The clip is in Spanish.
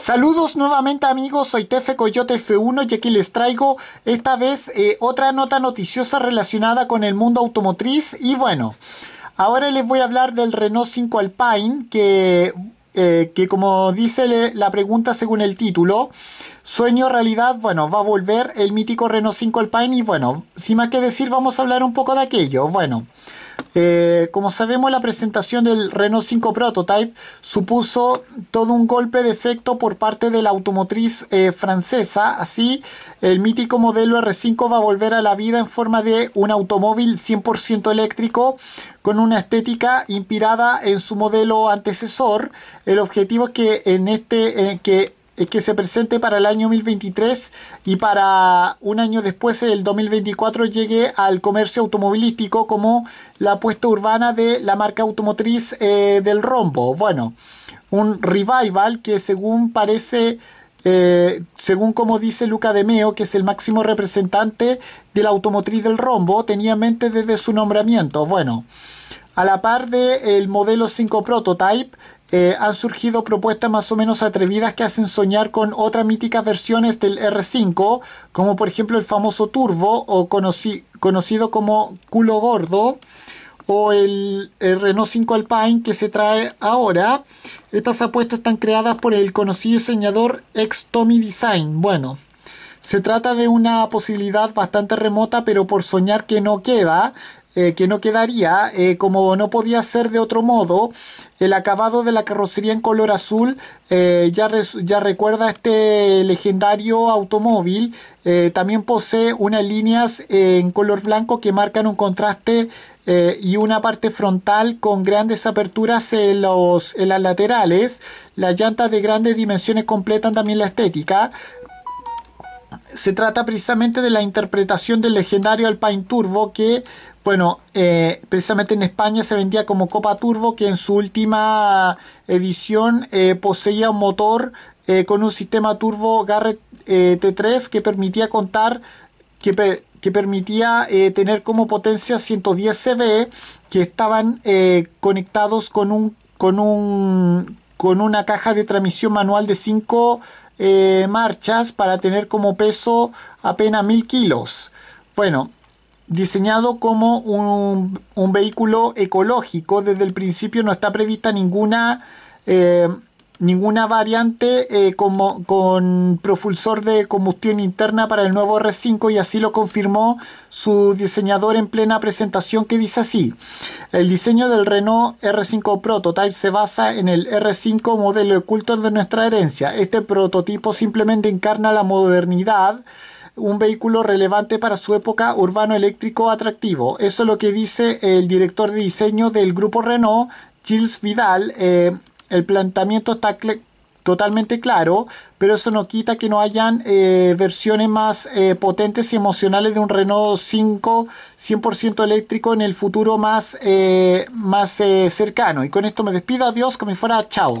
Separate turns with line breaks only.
Saludos nuevamente amigos, soy Tefe Coyote F1 y aquí les traigo esta vez eh, otra nota noticiosa relacionada con el mundo automotriz. Y bueno, ahora les voy a hablar del Renault 5 Alpine que, eh, que como dice la pregunta según el título, sueño realidad, bueno, va a volver el mítico Renault 5 Alpine y bueno, sin más que decir vamos a hablar un poco de aquello, bueno. Eh, como sabemos, la presentación del Renault 5 Prototype supuso todo un golpe de efecto por parte de la automotriz eh, francesa. Así, el mítico modelo R5 va a volver a la vida en forma de un automóvil 100% eléctrico con una estética inspirada en su modelo antecesor. El objetivo es que en este, que que se presente para el año 2023 y para un año después, el 2024, llegue al comercio automovilístico como la apuesta urbana de la marca automotriz eh, del rombo. Bueno, un revival que según parece... Eh, según como dice Luca De Meo, que es el máximo representante de la automotriz del rombo, tenía en mente desde su nombramiento. Bueno, a la par del modelo 5 Prototype, eh, han surgido propuestas más o menos atrevidas que hacen soñar con otras míticas versiones del R5, como por ejemplo el famoso Turbo o conocido como culo gordo o el, Renault 5 Alpine que se trae ahora. Estas apuestas están creadas por el conocido diseñador ex Tommy Design. Bueno, se trata de una posibilidad bastante remota, pero por soñar que no queda, eh, que no quedaría, eh, como no podía ser de otro modo, el acabado de la carrocería en color azul eh, ya, ya recuerda este legendario automóvil. también posee unas líneas en color blanco que marcan un contraste y una parte frontal con grandes aperturas en, los, en las laterales. Las llantas de grandes dimensiones completan también la estética se trata precisamente de la interpretación del legendario Alpine Turbo que, bueno, eh, precisamente en España se vendía como Copa Turbo que en su última edición eh, poseía un motor eh, con un sistema turbo Garrett T3 que permitía contar, que, que permitía tener como potencia 110 CV que estaban conectados con un, con un con una caja de transmisión manual de 5 eh, marchas para tener como peso apenas 1000 kilos. Bueno, diseñado como un, un, vehículo ecológico, desde el principio no está prevista ninguna eh, ninguna variante eh, como, con propulsor de combustión interna para el nuevo R5 y así lo confirmó su diseñador en plena presentación que dice así. El diseño del Renault R5 Prototype se basa en el R5 modelo oculto de nuestra herencia. Este prototipo simplemente encarna la modernidad un vehículo relevante para su época urbano eléctrico atractivo. Eso es lo que dice el director de diseño del grupo Renault, Gilles Vidal, eh, el planteamiento está totalmente claro, pero eso no quita que no hayan eh, versiones más eh, potentes y emocionales de un Renault 5 100% eléctrico en el futuro más, eh, más cercano. Y con esto me despido, adiós, como fuera, chao.